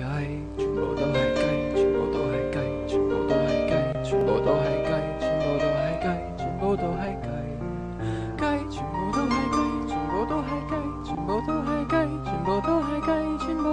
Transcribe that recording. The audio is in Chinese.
鸡，全部都系鸡，全部都系鸡，全部都系鸡，全部都系鸡，全部都系鸡，全部都系鸡，鸡全部都系鸡，全部都系鸡，全部都系鸡，全部都系鸡，全部。